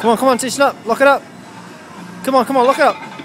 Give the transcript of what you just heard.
Come on, come on, teach up. Lock it up. Come on, come on, lock it up.